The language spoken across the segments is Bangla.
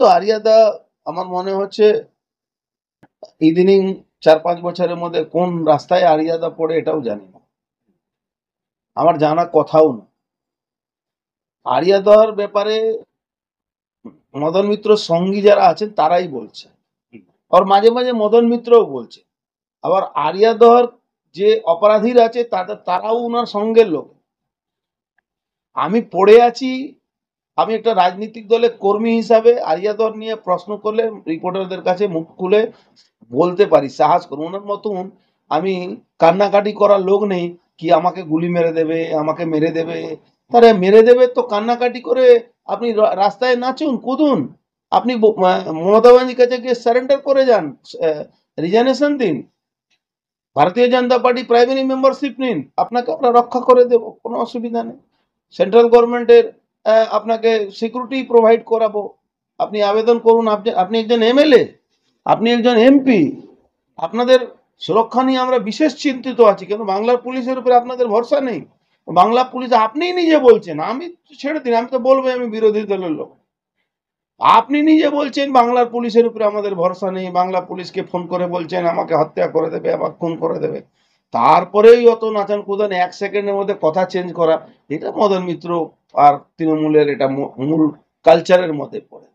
তো আরিয়াদা আমার মনে হচ্ছে ইদানিং চার পাঁচ বছরের মধ্যে কোন রাস্তায় আরিয়াদা পড়ে এটাও জানি না। আমার জানা কথাও না। আরিয়াদার ব্যাপারে মদন মিত্র সঙ্গী যারা আছেন, তারাই বলছে। আর মাঝে মাঝে মদন মিত্রও বলছে। আবার আরিয়াদর যে অপরাধীরা আছে, তাদের, তারাও ওনার সঙ্গের লোক। আমি পড়ে আছি আমি একটা রাজনৈতিক দলের কর্মী হিসাবে আরিয়াদর নিয়ে প্রশ্ন করলে রিপোর্টারদের কাছে মুখ খুলে বলতে পারি, সাহস করুন। ওনার মতন আমি কান্নাকাটি করার লোক নেই, কি আমাকে গুলি মেরে দেবে, আমাকে মেরে দেবে? তারা মেরে দেবে তো কান্নাকাটি করে আপনি রাস্তায় নাচুন, কুদুন। আপনি মমতা ব্যানার্জির কাছে গিয়ে সারেন্ডার করে যান রিজানেশন দিন। ভারতীয় জনতা পার্টি প্রাইমারি মেম্বারশিপ নিন। আপনাকে আমরা রক্ষা করে দেব, কোনো অসুবিধা নেই। সেন্ট্রাল গভর্নমেন্টের আপনাকে সিকিউরিটি প্রোভাইড করাবো। আপনি আবেদন করুন। আপনি আপনি একজন এমএলএ আপনি একজন এমপি আপনাদের সুরক্ষা নিয়ে আমরা বিশেষ চিন্তিত আছি কেন বাংলার পুলিশের উপরে আপনাদের ভরসা নেই। বাংলা পুলিশ আপনিই নিজে বলছেন, আমি ছেড়ে দিন, আমি তো বলব আমি বিরোধী দলের লোক। আপনি নিজে বলছেন, বাংলার পুলিশের উপরে আমাদের ভরসা নেই, বাংলা পুলিশকে ফোন করে বলছেন, আমাকে হত্যা করে দেবে আমাকে খুন করে দেবে। তারপরেই অত নাচান কুদান এক সেকেন্ডের মধ্যে কথা চেঞ্জ করা, এটা মদন মিত্র আর তৃণমূলের এটা মূল কালচারের মধ্যে পড়ে।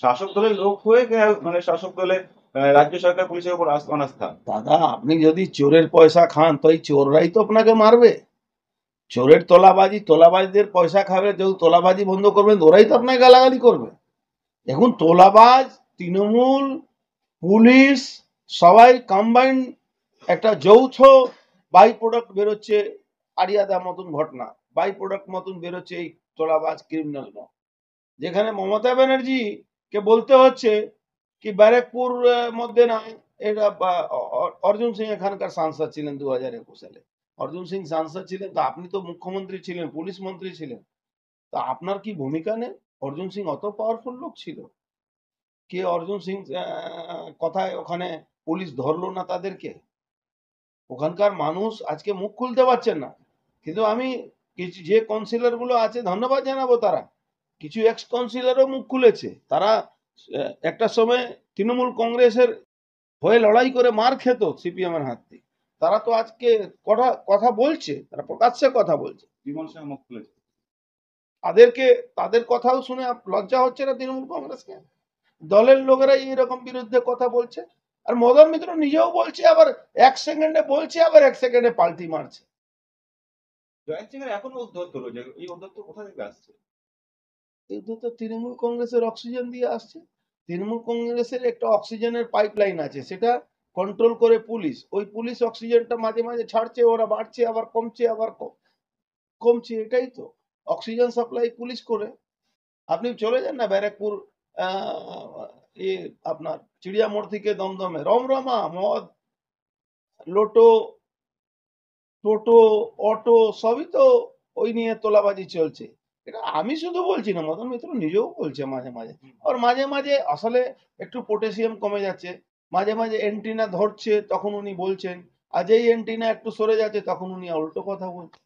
শাসক দলের লোক হয়ে মানে শাসক দলে রাজ্য সরকার পুলিশের উপর অনাস্থা। দাদা আপনি যদি চোরের পয়সা খান তো এই চোররাই তো আপনাকে মারবে। চোরের তোলাবাজি তোলাবাজদের পয়সা খাবে যেহেতু তোলাবাজি বন্ধ করবেন ওরাই তো আপনাকে গালাগালি করবে। এখন তোলাবাজ তৃণমূল পুলিশ সবাই কম্বাইন্ড একটা যৌথ বাই প্রোডাক্ট বেরোচ্ছে আরিয়াদা মতন ঘটনা। বাই প্রোডাক্ট মতন বেরোচ্ছে এই তোলাবাজ ক্রিমিনাল যেখানে মমতা ব্যানার্জি কে বলতে হচ্ছে কি ব্যারাকপুর মধ্যে না, এটা অর্জুন সিং এখানকার সাংসদ ছিলেন দু হাজার একুশ সালে। অর্জুন সিং সাংসদ ছিলেন, তো আপনি তো মুখ্যমন্ত্রী ছিলেন, পুলিশ মন্ত্রী ছিলেন। তা আপনার কি ভূমিকা নেই? অর্জুন সিং অত পাওয়ারফুল লোক ছিল। কে অর্জুন সিং কথায় ওখানে পুলিশ ধরলো না তাদেরকে? ওখানকার মানুষ আজকে মুখ খুলতে পারছেন না। কিন্তু আমি কিছু যে কাউন্সিলরগুলো আছে ধন্যবাদ জানাব তারা। কিছু এক্স কাউন্সিলরও মুখ খুলেছে। তারা একটা সময় তৃণমূল কংগ্রেসের হয়ে লড়াই করে মার খেত সিপিএম এর হাত থেকে তারা তো আজকে কথা কথা বলছে তারা প্রকাশ্যে কথা বলছে। বিমল সিং মুখ খুলেছে। তাদেরকে তাদের কথাও শুনে লজ্জা হচ্ছে না তৃণমূল কংগ্রেসকে? দলের লোকেরাই এরকম বিরুদ্ধে কথা বলছে? আর মদন মিত্র নিজেও বলছে আবার এক সেকেন্ডে বলছে আবার এক সেকেন্ডে পাল্টি মারছে। জয়ন্ত সিং এর এখনও এই উদ্ধত্ত কোথা থেকে আসছে? এগুলো তো তৃণমূল কংগ্রেসের অক্সিজেন দিয়ে আসছে। তৃণমূল কংগ্রেসের একটা অক্সিজেনের পাইপলাইন আছে, সেটা কন্ট্রোল করে পুলিশ। ওই পুলিশ অক্সিজেনটা মাঝে মাঝে ছাড়ছে, ওরা বাড়ছে, আবার কমছে আবার কমছে, এটাই তো। অক্সিজেন সাপ্লাই পুলিশ করে। আপনি চলে যান না ব্যারাকপুর এ আপনার চিড়িয়া মোড় থেকে দমদমে। রমরমা, মদ, লোটো টোটো অটো সবই তো ওই নিয়ে তোলাবাজি চলছে। এটা আমি শুধু বলছি না মদন মিত্র নিজেও বলছে মাঝে মাঝে। আর মাঝে মাঝে আসলে একটু পটাশিয়াম কমে যাচ্ছে। মাঝে মাঝে এন্টিনা ধরছে তখন উনি বলছেন আর যেই এন্টিনা একটু সরে যাচ্ছে তখন উনি উল্টো কথা বলছেন।